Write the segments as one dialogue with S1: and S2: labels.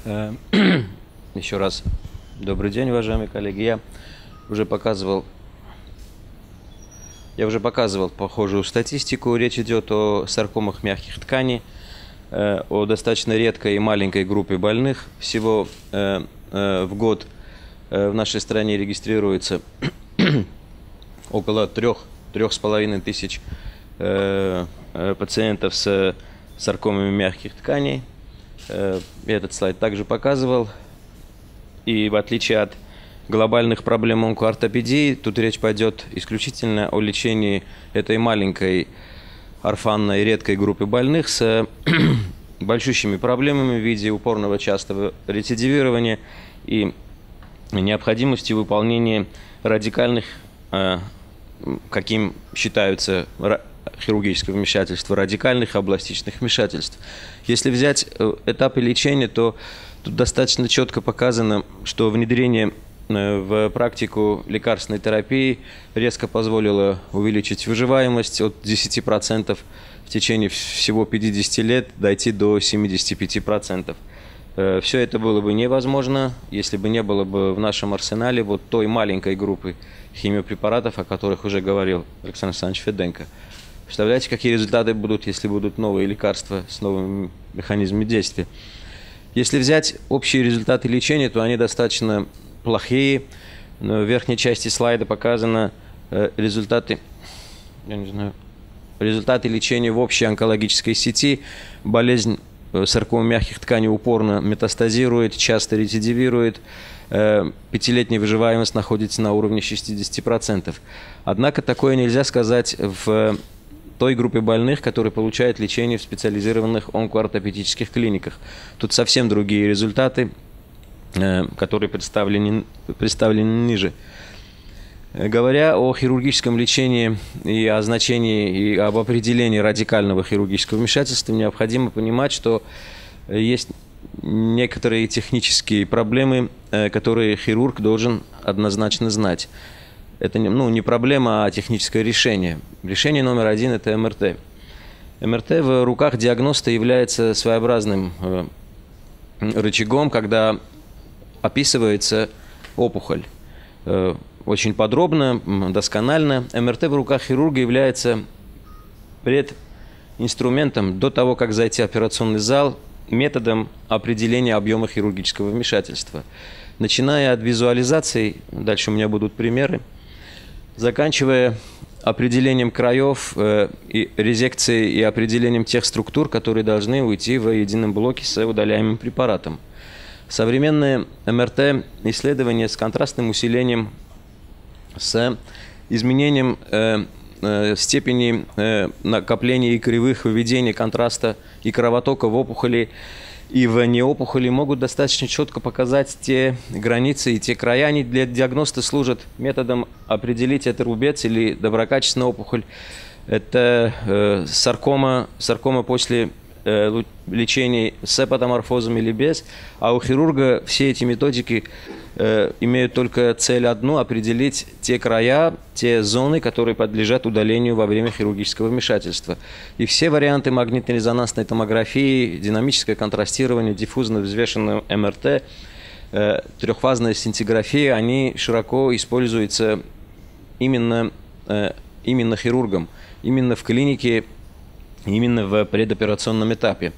S1: Э, Еще раз добрый день, уважаемые коллеги. Я уже показывал, я уже показывал похожую статистику. Речь идет о саркомах мягких тканей, э, о достаточно редкой и маленькой группе больных. Всего э, в год в нашей стране регистрируется около трех, трех с половиной тысяч пациентов с саркомами мягких тканей. Э, этот слайд также показывал. И в отличие от глобальных проблем онкоортопедии, тут речь пойдет исключительно о лечении этой маленькой орфанной редкой группы больных с большущими проблемами в виде упорного частого рецидивирования и необходимости выполнения радикальных, э, каким считаются хирургического вмешательства, радикальных областичных вмешательств. Если взять э, этапы лечения, то тут достаточно четко показано, что внедрение э, в практику лекарственной терапии резко позволило увеличить выживаемость от 10% в течение всего 50 лет дойти до 75%. Э, Все это было бы невозможно, если бы не было бы в нашем арсенале вот той маленькой группы химиопрепаратов, о которых уже говорил Александр Александрович Феденко. Представляете, какие результаты будут, если будут новые лекарства с новыми механизмами действия. Если взять общие результаты лечения, то они достаточно плохие. Но в верхней части слайда показаны э, результаты, я не знаю, результаты лечения в общей онкологической сети. Болезнь э, саркома мягких тканей упорно метастазирует, часто рецидивирует. Э, пятилетняя выживаемость находится на уровне 60%. Однако такое нельзя сказать в той группе больных, которые получают лечение в специализированных онкоортопедических клиниках. Тут совсем другие результаты, э, которые представлены, представлены ниже. Э, говоря о хирургическом лечении и о значении и об определении радикального хирургического вмешательства, необходимо понимать, что есть некоторые технические проблемы, э, которые хирург должен однозначно знать это ну, не проблема, а техническое решение. Решение номер один – это МРТ. МРТ в руках диагноста является своеобразным э, рычагом, когда описывается опухоль. Э, очень подробно, досконально. МРТ в руках хирурга является прединструментом до того, как зайти в операционный зал, методом определения объема хирургического вмешательства. Начиная от визуализации, дальше у меня будут примеры, заканчивая определением краев э, и резекцией и определением тех структур, которые должны уйти в едином блоке с удаляемым препаратом. Современные МРТ-исследования с контрастным усилением, с изменением э, э, степени э, накопления и кривых выведения контраста и кровотока в опухоли – и в неопухоли могут достаточно четко показать те границы и те края. Они для диагноста служат методом определить, это рубец или доброкачественная опухоль. Это э, саркома, саркома после э, лечения с эпатоморфозом или без. А у хирурга все эти методики Э, имеют только цель одну – определить те края, те зоны, которые подлежат удалению во время хирургического вмешательства. И все варианты магнитно-резонансной томографии, динамическое контрастирование, диффузно взвешенное МРТ, э, трехфазная синтиграфия, они широко используются именно, именно хирургом, именно в клинике, именно в предоперационном этапе.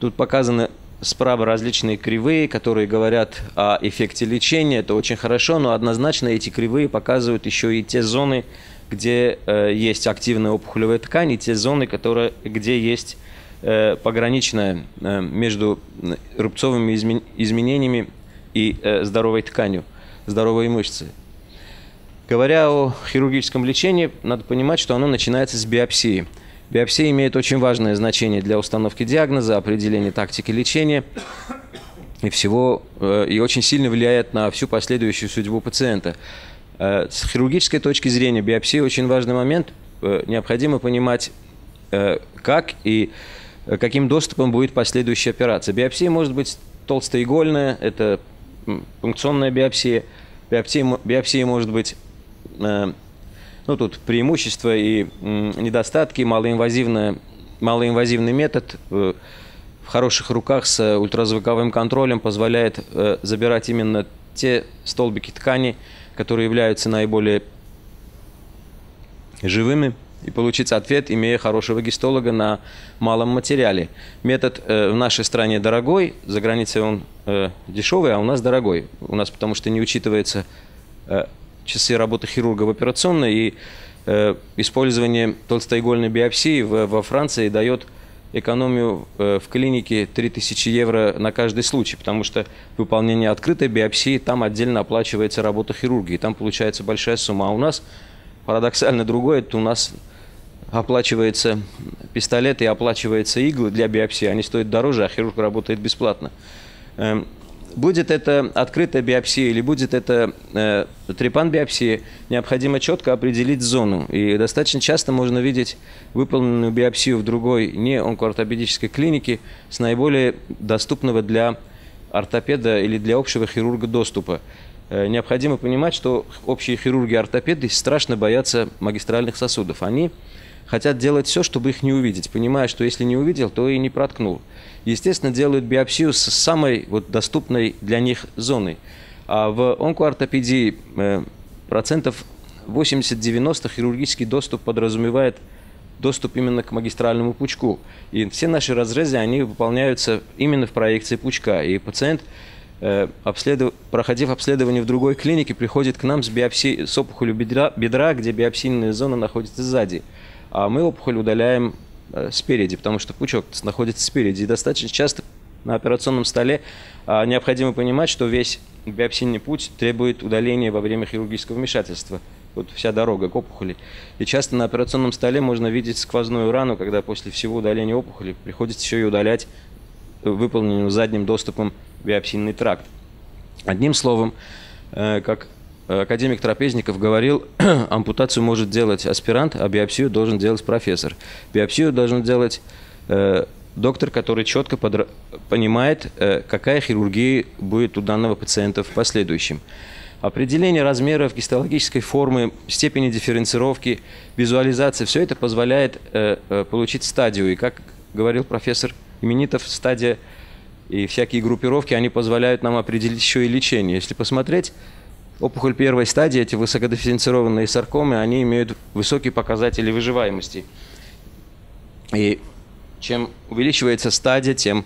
S1: Тут показаны справа различные кривые, которые говорят о эффекте лечения. Это очень хорошо, но однозначно эти кривые показывают еще и те зоны, где э, есть активная опухолевая ткань, и те зоны, которые, где есть э, пограничная э, между рубцовыми измен, изменениями и э, здоровой тканью, здоровой мышцы. Говоря о хирургическом лечении, надо понимать, что оно начинается с биопсии – Биопсия имеет очень важное значение для установки диагноза, определения тактики лечения и всего, э, и очень сильно влияет на всю последующую судьбу пациента. Э, с хирургической точки зрения биопсия очень важный момент. Э, необходимо понимать, как и каким доступом будет последующая операция. Биопсия может быть толстоигольная, это пункционная биопсия. Биопсия, биопсия может быть ну, тут преимущества и недостатки, малоинвазивный, малоинвазивный метод, э, в хороших руках с ультразвуковым контролем позволяет забирать именно те столбики ткани, которые являются наиболее живыми, и получить ответ, имея хорошего гистолога на малом материале. Метод э, в нашей стране дорогой, за границей он э, дешевый, а у нас дорогой. У нас потому что не учитывается э, часы работы хирурга в операционной, и э, использование толстоигольной биопсии в, во Франции дает экономию э, в клинике 3000 евро на каждый случай, потому что выполнение открытой биопсии, там отдельно оплачивается работа хирурга, и там получается большая сумма. А у нас парадоксально другое, это у нас оплачивается пистолет и оплачивается иглы для биопсии, они стоят дороже, а хирург работает бесплатно. Будет это открытая биопсия или будет это э, трепан-биопсия, необходимо четко определить зону. И достаточно часто можно видеть выполненную биопсию в другой не онкоортопедической клинике с наиболее доступного для ортопеда или для общего хирурга доступа. Э, необходимо понимать, что общие хирурги-ортопеды страшно боятся магистральных сосудов. Они хотят делать все, чтобы их не увидеть, понимая, что если не увидел, то и не проткнул. Естественно, делают биопсию с самой вот, доступной для них зоной. А в онкоортопедии э, процентов 80-90 хирургический доступ подразумевает доступ именно к магистральному пучку. И все наши разрезы, они выполняются именно в проекции пучка. И пациент, э, обследов... проходив обследование в другой клинике, приходит к нам с, биопсией, с опухолью бедра, бедра, где биопсийная зона находится сзади а мы опухоль удаляем спереди, потому что пучок находится спереди. И достаточно часто на операционном столе а, необходимо понимать, что весь биопсийный путь требует удаления во время хирургического вмешательства. Вот вся дорога к опухоли. И часто на операционном столе можно видеть сквозную рану, когда после всего удаления опухоли приходится еще и удалять выполненным задним доступом биопсийный тракт. Одним словом, э, как академик Трапезников говорил, ампутацию может делать аспирант, а биопсию должен делать профессор. Биопсию должен делать э, доктор, который четко подра- понимает, э, какая хирургия будет у данного пациента в последующем. Определение размеров, гистологической формы, степени дифференцировки, визуализация – все это позволяет э, э, получить стадию. И как говорил профессор Именитов, стадия и всякие группировки, они позволяют нам определить еще и лечение. Если посмотреть Опухоль первой стадии, эти высокодифференцированные саркомы, они имеют высокие показатели выживаемости. И чем увеличивается стадия, тем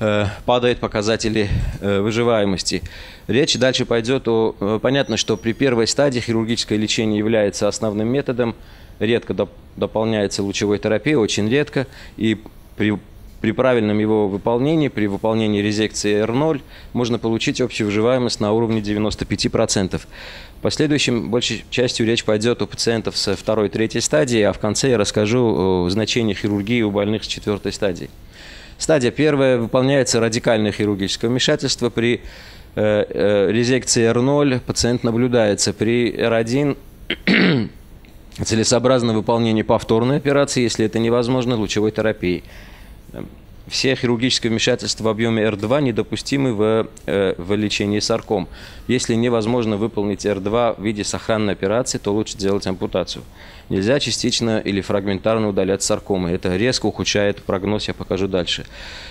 S1: э, падают показатели э, выживаемости. Речь дальше пойдет о... Э, понятно, что при первой стадии хирургическое лечение является основным методом, редко доп, дополняется лучевой терапией, очень редко, и при при правильном его выполнении, при выполнении резекции R0, можно получить общую выживаемость на уровне 95%. В последующем большей частью речь пойдет у пациентов со второй, третьей стадии, а в конце я расскажу о значении хирургии у больных с четвертой стадии. Стадия первая выполняется радикальное хирургическое вмешательство. При э, э, резекции R0 пациент наблюдается. При R1 целесообразно выполнение повторной операции, если это невозможно, лучевой терапией все хирургические вмешательства в объеме R2 недопустимы в, э, в лечении сарком. Если невозможно выполнить R2 в виде сохранной операции, то лучше сделать ампутацию. Нельзя частично или фрагментарно удалять саркомы. Это резко ухудшает прогноз, я покажу дальше.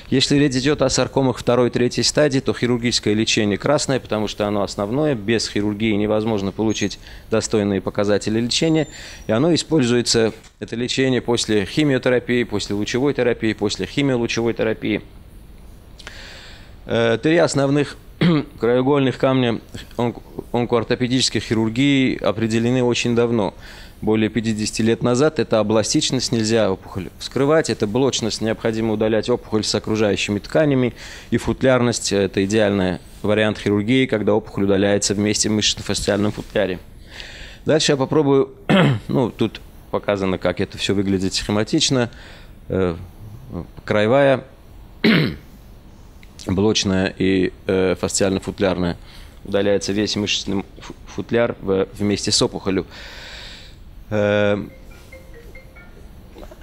S1: Если речь идет о саркомах второй, третьей стадии, то хирургическое лечение красное, потому что оно основное. Без хирургии невозможно получить достойные показатели лечения. И оно используется, это лечение после химиотерапии, после лучевой терапии, после химиолучевой терапии. Э, три основных краеугольных камня онкоортопедической хирургии определены очень давно более 50 лет назад. Это областичность, нельзя опухоль вскрывать, это блочность, необходимо удалять опухоль с окружающими тканями, и футлярность – это идеальный вариант хирургии, когда опухоль удаляется вместе в мышечно-фасциальном футляре. Дальше я попробую, ну, тут показано, как это все выглядит схематично. Э, краевая, блочная и э, фасциально-футлярная. Удаляется весь мышечный футляр вместе с опухолью. Эм,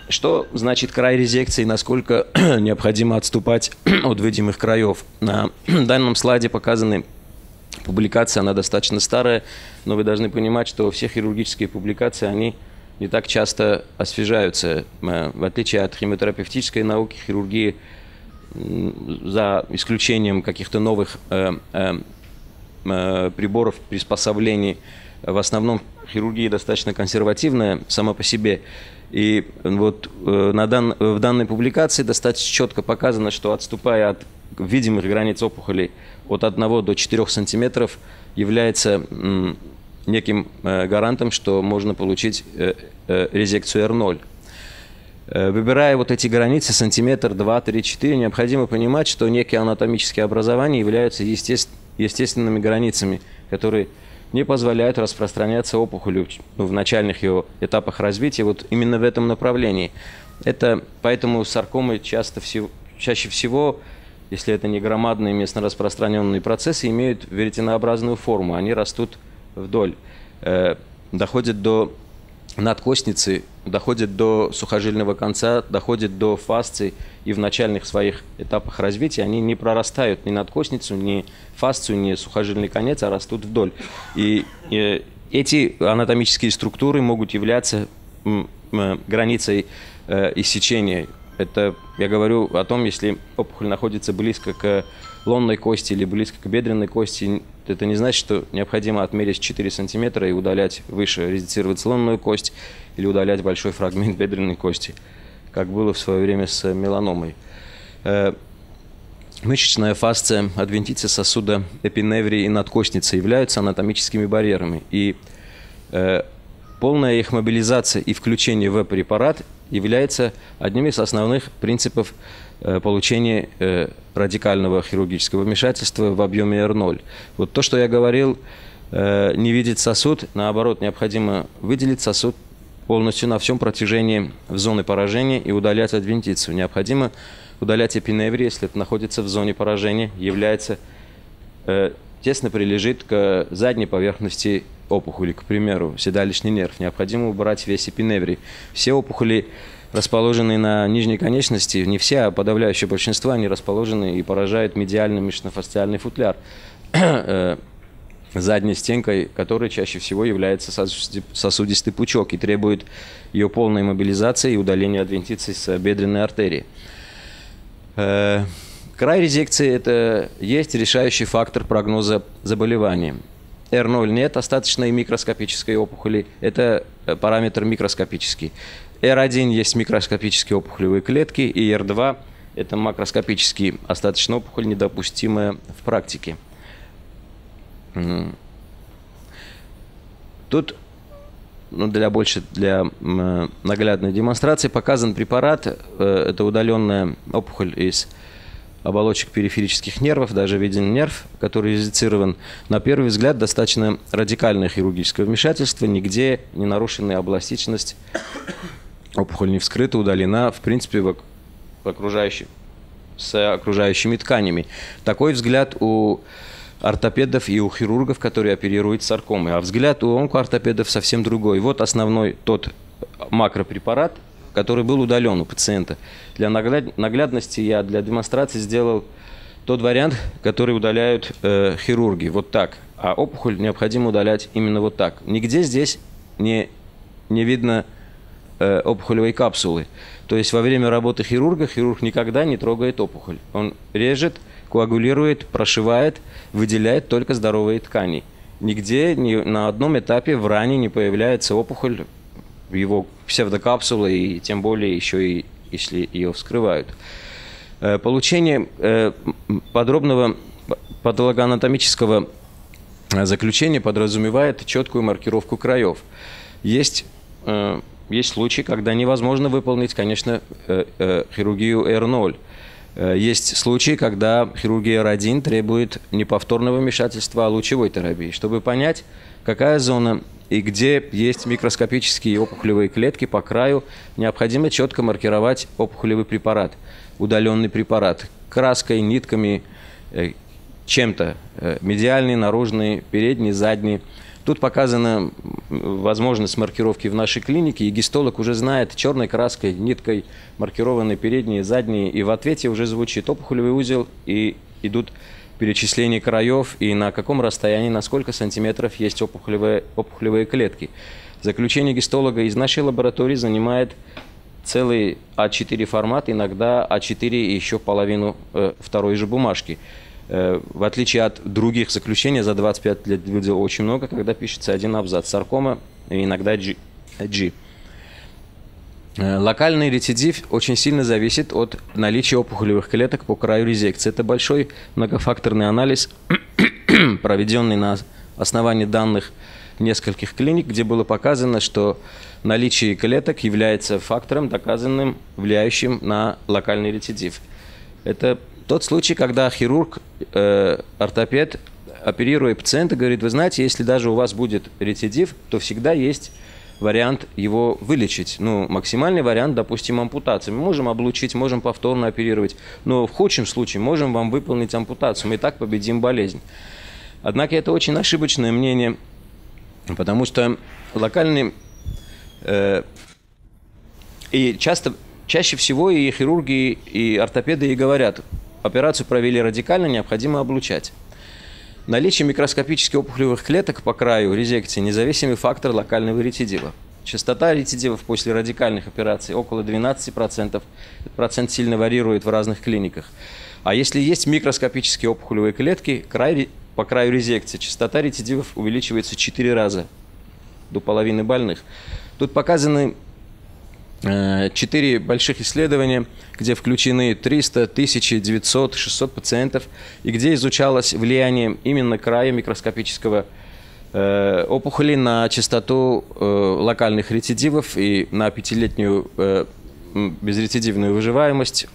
S1: что значит край резекции, насколько необходимо отступать от видимых краев? На данном слайде показаны публикации, она достаточно старая, но вы должны понимать, что все хирургические публикации, они не так часто освежаются. Э, в отличие от химиотерапевтической науки, хирургии за исключением каких-то новых приборов, приспособлений, в основном хирургия достаточно консервативная сама по себе. И вот на дан, в данной публикации достаточно четко показано, что отступая от видимых границ опухолей от 1 до 4 сантиметров является неким э, гарантом, что можно получить э, э, резекцию R0. Выбирая вот эти границы, сантиметр, 2, 3, 4, необходимо понимать, что некие анатомические образования являются естественными границами, которые не позволяют распространяться опухолю в начальных ее этапах развития вот именно в этом направлении. Это поэтому саркомы часто всего, чаще всего если это не громадные местно распространенные процессы, имеют веретенообразную форму. Они растут вдоль, э, доходят до надкостницы, доходят до сухожильного конца, доходят до фасции, и в начальных своих этапах развития они не прорастают ни надкостницу, ни фасцию, ни сухожильный конец, а растут вдоль. И э, эти анатомические структуры могут являться границей э, иссечения это я говорю о том, если опухоль находится близко к лонной кости или близко к бедренной кости, это не значит, что необходимо отмерить 4 сантиметра и удалять выше, резицировать лонную кость или удалять большой фрагмент бедренной кости, как было в свое время с меланомой. Э, мышечная фасция, адвентиция сосуда, эпиневрии и надкостница являются анатомическими барьерами. И э, полная их мобилизация и включение в препарат является одним из основных принципов э, получения э, радикального хирургического вмешательства в объеме R0. Вот то, что я говорил, э, не видеть сосуд, наоборот, необходимо выделить сосуд полностью на всем протяжении в зоны поражения и удалять адвентицию. Необходимо удалять эпиневрий, если это находится в зоне поражения, является тесно прилежит к задней поверхности опухоли, к примеру, седалищный нерв, необходимо убрать весь эпиневрий. Все опухоли, расположенные на нижней конечности, не все, а подавляющее большинство, они расположены и поражают медиальный мышечно-фасциальный футляр э, задней стенкой, которой чаще всего является сосудистый пучок и требует ее полной мобилизации и удаления адвентиции с бедренной артерии. Э, край резекции – это есть решающий фактор прогноза заболевания. R0 нет остаточной микроскопической опухоли, это э, параметр микроскопический. R1 есть микроскопические опухолевые клетки, и R2 это макроскопический остаточная опухоль, недопустимая в практике. Тут ну, для больше для наглядной демонстрации показан препарат. Э, это удаленная опухоль из оболочек периферических нервов, даже виден нерв, который резицирован. На первый взгляд достаточно радикальное хирургическое вмешательство, нигде не нарушенная областичность, опухоль не вскрыта, удалена, в принципе, в, в окружающих, с окружающими тканями. Такой взгляд у ортопедов и у хирургов, которые оперируют саркомы. А взгляд у онкоортопедов совсем другой. Вот основной тот макропрепарат, который был удален у пациента. Для наглядности я для демонстрации сделал тот вариант, который удаляют э, хирурги, вот так. А опухоль необходимо удалять именно вот так. Нигде здесь не, не видно э, опухолевой капсулы. То есть во время работы хирурга хирург никогда не трогает опухоль. Он режет, коагулирует, прошивает, выделяет только здоровые ткани. Нигде ни на одном этапе в ране не появляется опухоль его псевдокапсулы, и тем более еще и если ее вскрывают. Э, получение э, подробного патологоанатомического э, заключения подразумевает четкую маркировку краев. Есть, есть случаи, когда невозможно выполнить, конечно, хирургию R0. Есть случаи, когда хирургия R1 требует не повторного вмешательства, а лучевой терапии. Чтобы понять, какая зона и где есть микроскопические опухолевые клетки по краю, необходимо четко маркировать опухолевый препарат, удаленный препарат, краской, нитками, э, чем-то, э, медиальный, наружный, передний, задний. Тут показана возможность маркировки в нашей клинике, и гистолог уже знает черной краской, ниткой маркированные передние, задние, и в ответе уже звучит опухолевый узел, и идут перечисление краев и на каком расстоянии, на сколько сантиметров есть опухолевые, опухолевые клетки. Заключение гистолога из нашей лаборатории занимает целый А4 формат, иногда А4 и еще половину э, второй же бумажки. Э, в отличие от других заключений, за 25 лет видел очень много, когда пишется один абзац. Саркома иногда G. G. Э, локальный рецидив очень сильно зависит от наличия опухолевых клеток по краю резекции. Это большой многофакторный анализ, проведенный на основании данных нескольких клиник, где было показано, что наличие клеток является фактором, доказанным, влияющим на локальный рецидив. Это тот случай, когда хирург, э, ортопед, оперируя пациента, говорит, вы знаете, если даже у вас будет рецидив, то всегда есть вариант его вылечить. Ну, максимальный вариант, допустим, ампутации. Мы можем облучить, можем повторно оперировать, но в худшем случае можем вам выполнить ампутацию. Мы и так победим болезнь. Однако это очень ошибочное мнение, потому что локальный Э, и часто, чаще всего и хирурги, и ортопеды и говорят, операцию провели радикально, необходимо облучать. Наличие микроскопических опухолевых клеток по краю резекции – независимый фактор локального рецидива. Частота рецидивов после радикальных операций около 12%. Этот процент сильно варьирует в разных клиниках. А если есть микроскопические опухолевые клетки, край, по краю резекции частота рецидивов увеличивается 4 раза до половины больных. Тут показаны четыре больших исследования, где включены 300, 1900, 600 пациентов, и где изучалось влияние именно края микроскопического э, опухоли на частоту э, локальных рецидивов и на пятилетнюю безрецидивную выживаемость,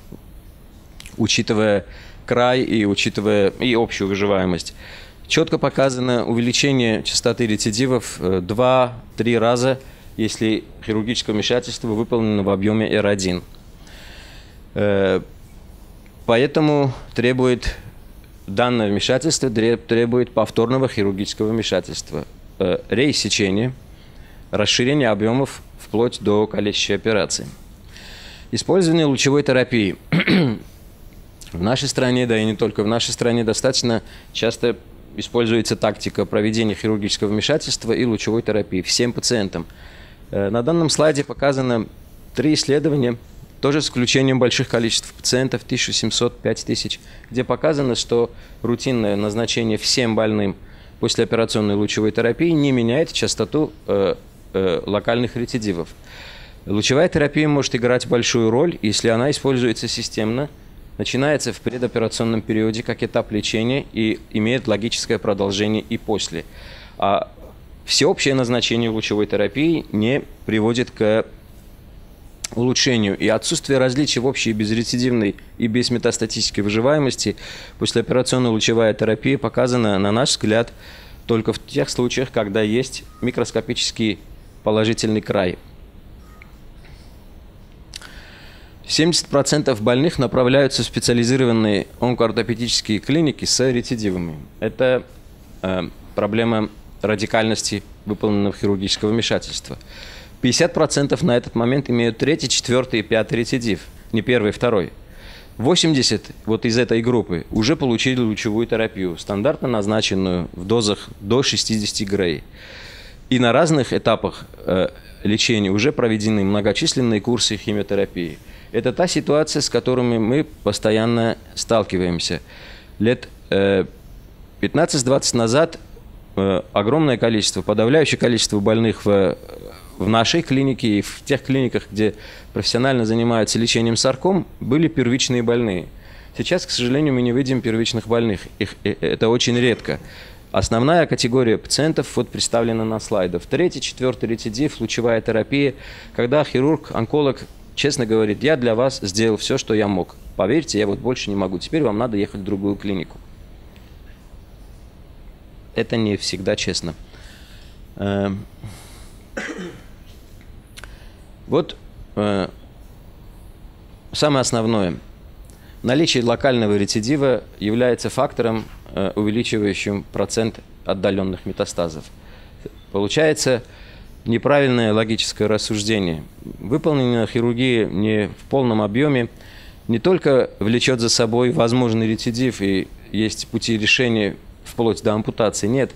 S1: учитывая край и учитывая и общую выживаемость. Четко показано увеличение частоты рецидивов 2-3 раза – если хирургическое вмешательство выполнено в объеме R1. Э, поэтому требует данное вмешательство требует повторного хирургического вмешательства, э, реиссечения, расширения объемов вплоть до калечащей операции. Использование лучевой терапии. в нашей стране, да и не только в нашей стране, достаточно часто используется тактика проведения хирургического вмешательства и лучевой терапии всем пациентам – на данном слайде показано три исследования, тоже с включением больших количеств пациентов, 1700-5000, где показано, что рутинное назначение всем больным после операционной лучевой терапии не меняет частоту э, э, локальных рецидивов. Лучевая терапия может играть большую роль, если она используется системно, начинается в предоперационном периоде как этап лечения и имеет логическое продолжение и после. А всеобщее назначение лучевой терапии не приводит к улучшению. И отсутствие различий в общей безрецидивной и безметастатической выживаемости послеоперационная лучевая терапия показана, на наш взгляд, только в тех случаях, когда есть микроскопический положительный край. 70% больных направляются в специализированные онкоортопедические клиники с рецидивами. Это э, проблема радикальности выполненного хирургического вмешательства. 50% на этот момент имеют третий, четвертый и пятый рецидив, не первый, второй. 80 вот из этой группы уже получили лучевую терапию, стандартно назначенную в дозах до 60 грей. И на разных этапах э, лечения уже проведены многочисленные курсы химиотерапии. Это та ситуация, с которыми мы постоянно сталкиваемся. Лет э, 15-20 назад огромное количество, подавляющее количество больных в, в нашей клинике и в тех клиниках, где профессионально занимаются лечением сарком, были первичные больные. Сейчас, к сожалению, мы не видим первичных больных. Их, э, это очень редко. Основная категория пациентов вот представлена на слайдах. Третий, четвертый рецидив, лучевая терапия, когда хирург, онколог честно говорит, я для вас сделал все, что я мог. Поверьте, я вот больше не могу. Теперь вам надо ехать в другую клинику это не всегда честно. Эм. Вот э, самое основное. Наличие локального рецидива является фактором, э, увеличивающим процент отдаленных метастазов. Получается неправильное логическое рассуждение. Выполненная хирургия не в полном объеме не только влечет за собой возможный рецидив и есть пути решения вплоть до ампутации. Нет.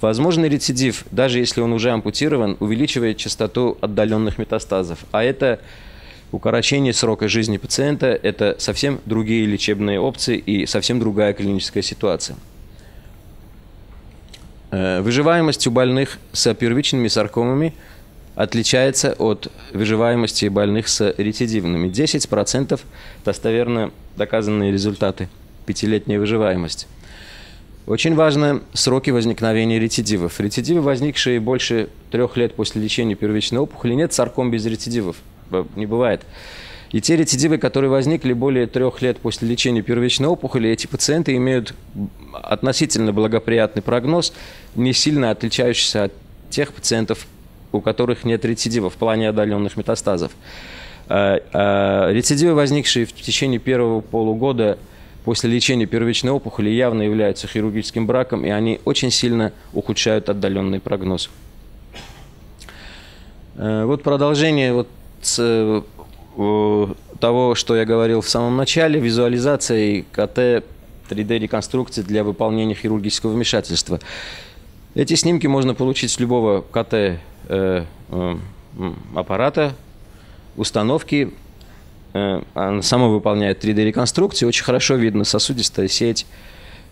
S1: Возможный рецидив, даже если он уже ампутирован, увеличивает частоту отдаленных метастазов. А это укорочение срока жизни пациента – это совсем другие лечебные опции и совсем другая клиническая ситуация. Э, выживаемость у больных с первичными саркомами отличается от выживаемости больных с рецидивными. 10% достоверно доказанные результаты, пятилетняя выживаемость. Очень важны сроки возникновения рецидивов. Рецидивы, возникшие больше трех лет после лечения первичной опухоли, нет сарком без рецидивов. Не бывает. И те рецидивы, которые возникли более трех лет после лечения первичной опухоли, эти пациенты имеют относительно благоприятный прогноз, не сильно отличающийся от тех пациентов, у которых нет рецидива в плане отдаленных метастазов. А, а, рецидивы, возникшие в течение первого полугода после лечения первичной опухоли, явно являются хирургическим браком, и они очень сильно ухудшают отдаленный прогноз. Э, вот продолжение вот того, что я говорил в самом начале, визуализация и КТ 3D-реконструкции для выполнения хирургического вмешательства. Эти снимки можно получить с любого КТ э, э, установки. Э, она сама выполняет 3D-реконструкцию. Очень хорошо видно сосудистая сеть,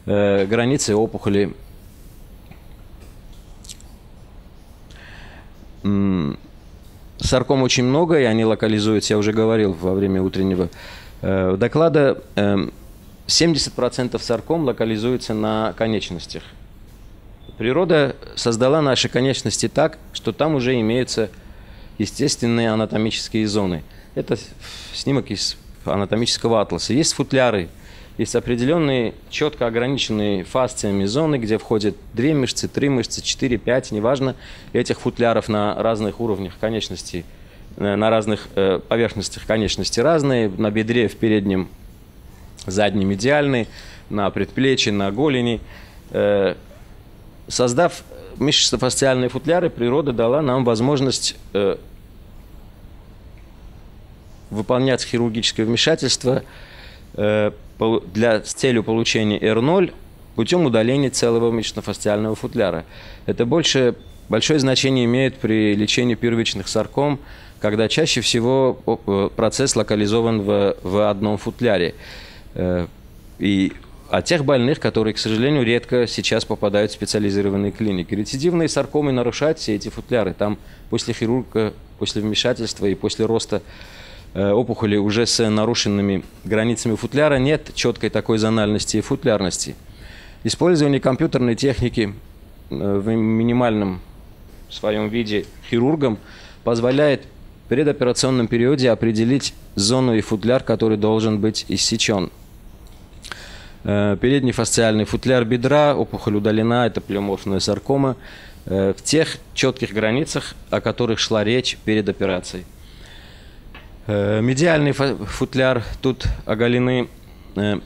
S1: э, границы опухоли. Сарком очень много, и они локализуются, я уже говорил во время утреннего э, доклада. Э, 70% сарком локализуется на конечностях. Природа создала наши конечности так, что там уже имеются естественные анатомические зоны. Это снимок из анатомического атласа. Есть футляры – есть определенные четко ограниченные фасциями зоны, где входят две мышцы, три мышцы, четыре, пять, неважно, этих футляров на разных уровнях конечностей, э, на разных э, поверхностях конечности разные, на бедре в переднем заднем идеальный, на предплечье, на голени. Э, создав мышечно-фасциальные футляры, природа дала нам возможность выполнять хирургическое вмешательство для, с целью получения R0 путем удаления целого мышечно-фасциального футляра. Это больше, большое значение имеет при лечении первичных сарком, когда чаще всего процесс локализован в, в одном футляре. Э, и о тех больных, которые, к сожалению, редко сейчас попадают в специализированные клиники. Рецидивные саркомы нарушают все эти футляры. Там после хирурга, после вмешательства и после роста Э, опухоли уже с нарушенными границами футляра нет четкой такой зональности и футлярности. Использование компьютерной техники э, в минимальном своем виде хирургом позволяет в предоперационном периоде определить зону и футляр, который должен быть иссечен. Э, передний фасциальный футляр бедра, опухоль удалена, это плеоморфная саркома, в тех четких границах, о которых шла речь перед операцией. Э, медиальный футляр, тут оголены э,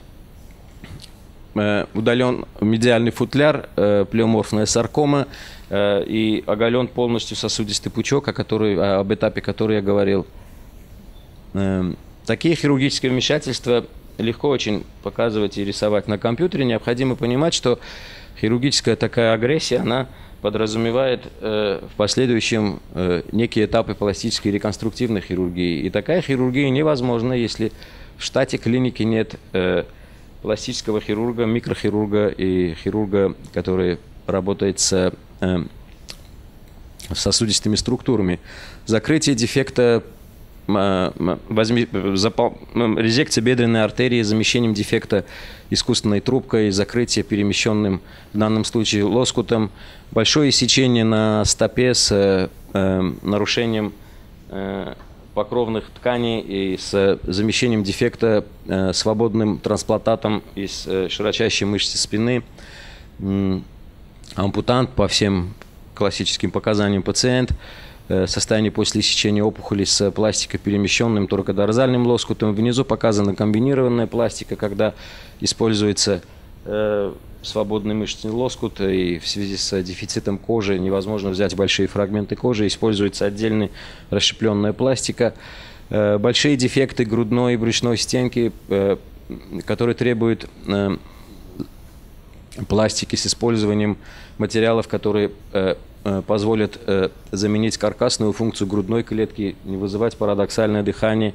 S1: э, удален медиальный футляр, плеоморфная саркома и оголен полностью сосудистый пучок, о который, об этапе, который я говорил. Такие хирургические вмешательства легко очень показывать и рисовать на компьютере. Необходимо понимать, что хирургическая такая агрессия, она подразумевает э, в последующем э, некие этапы пластической и реконструктивной хирургии. И такая хирургия невозможна, если в штате клиники нет э, пластического хирурга, микрохирурга и хирурга, который работает с э, сосудистыми структурами. Закрытие дефекта возьми, запол, резекция бедренной артерии с замещением дефекта искусственной трубкой, закрытие перемещенным в данном случае лоскутом, большое сечение на стопе с э, нарушением э, покровных тканей и с замещением дефекта э, свободным трансплантатом из э, широчайшей мышцы спины, ампутант по всем классическим показаниям пациент – Э, состояние после сечения опухоли с пластикоперемещенным торкодорзальным лоскутом. Внизу показана комбинированная пластика, когда используется э, свободный мышечный лоскут, и в связи с дефицитом кожи невозможно взять большие фрагменты кожи, используется отдельная расщепленная пластика. Э, большие дефекты грудной и брюшной стенки, которые требуют пластики с использованием материалов, которые э, э, позволят э, заменить каркасную функцию грудной клетки, не вызывать парадоксальное дыхание,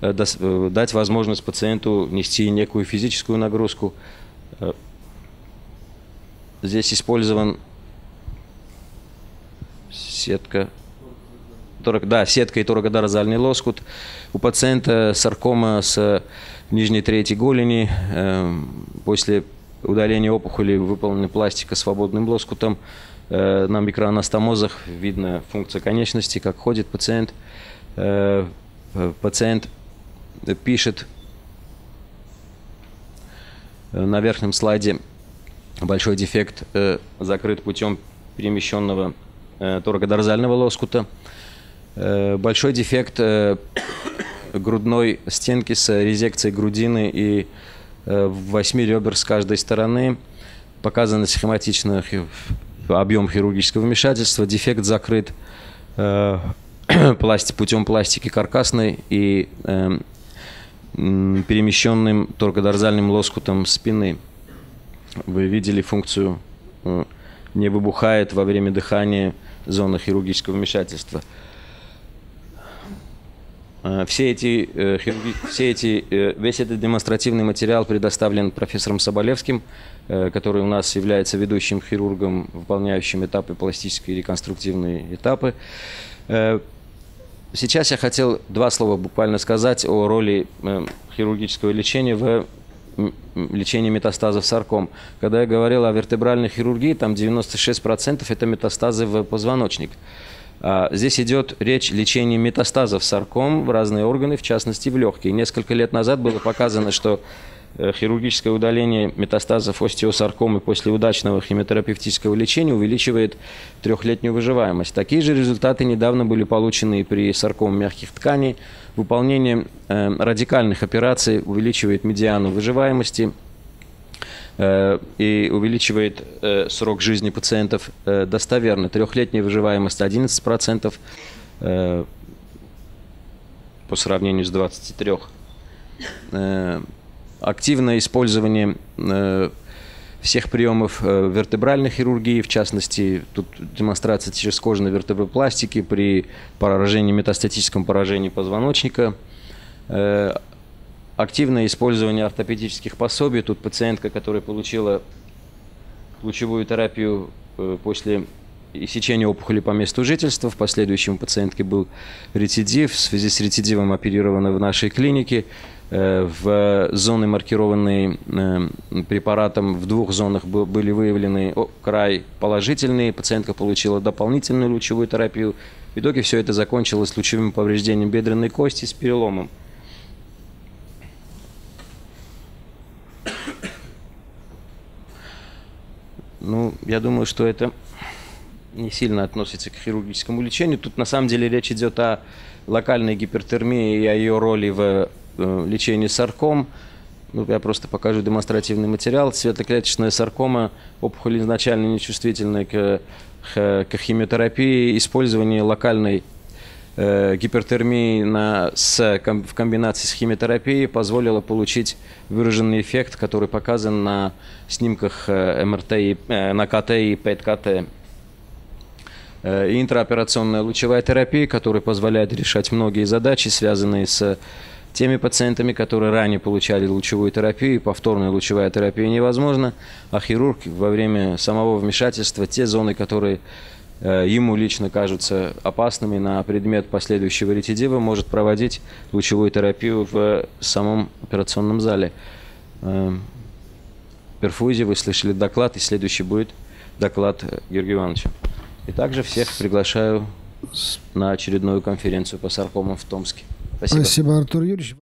S1: дать возможность пациенту нести некую физическую нагрузку. Здесь использован сетка да, сетка и торакодорзальный лоскут. У пациента саркома с нижней трети голени после удаления опухоли выполнена пластика свободным лоскутом. Э, на микроанастомозах видно функция конечности, как ходит пациент. Э, пациент пишет на верхнем слайде большой дефект закрыт путем перемещенного торакодорзального лоскута. Большой дефект грудной стенки с резекцией грудины и Э, восьми ребер с каждой стороны. Показано схематично объем хирургического вмешательства. Дефект закрыт э, пласти, путем пластики каркасной и э, перемещенным торкодорзальным лоскутом спины. Вы видели функцию не выбухает во время дыхания зона хирургического вмешательства. Э, все эти, э, все эти, э, весь этот демонстративный материал предоставлен профессором Соболевским, который у нас является ведущим хирургом, выполняющим этапы пластические и реконструктивные этапы. Сейчас я хотел два слова буквально сказать о роли хирургического лечения в лечении метастазов сарком. Когда я говорил о вертебральной хирургии, там 96% это метастазы в позвоночник. А, здесь идет речь о лечении метастазов сарком в разные органы, в частности в легкие. Несколько лет назад было показано, что э, хирургическое удаление метастазов остеосаркомы после удачного химиотерапевтического лечения увеличивает трехлетнюю выживаемость. Такие же результаты недавно были получены и при саркоме мягких тканей. Выполнение э, радикальных операций увеличивает медиану выживаемости – и увеличивает э, срок жизни пациентов э, достоверно. Трехлетняя выживаемость 11% по сравнению с 23. Активное использование всех приемов вертебральной хирургии, в частности, тут демонстрация через кожной вертебропластики при поражении, метастатическом поражении позвоночника, активное использование ортопедических пособий. Тут пациентка, которая получила лучевую терапию э, после иссечения опухоли по месту жительства. В последующем у пациентки был рецидив. В связи с рецидивом оперирована в нашей клинике. Э, в зоны, маркированные э, препаратом, в двух зонах были выявлены край положительные. Пациентка получила дополнительную лучевую терапию. В итоге все это закончилось лучевым повреждением бедренной кости с переломом. Ну, я думаю, что это не сильно относится к хирургическому лечению. Тут на самом деле речь идет о локальной гипертермии и о ее роли в э, лечении сарком. Ну, я просто покажу демонстративный материал. Светоклеточная саркома, опухоль изначально нечувствительная к, к, к химиотерапии, использование локальной гипертермии на, с, в комбинации с химиотерапией позволило получить выраженный эффект, который показан на снимках э, МРТ, и, э, на КТ и ПЭТ-КТ. Э, интраоперационная лучевая терапия, которая позволяет решать многие задачи, связанные с теми пациентами, которые ранее получали лучевую терапию, повторная лучевая терапия невозможна, а хирург во время самого вмешательства те зоны, которые Э, ему лично кажутся опасными на предмет последующего рецидива, может проводить лучевую терапию в самом операционном зале. Э, перфузии, вы слышали доклад, и следующий будет доклад Георгия Ивановича. И также всех приглашаю на очередную конференцию по саркомам в Томске.
S2: Спасибо. Спасибо, Артур Юрьевич.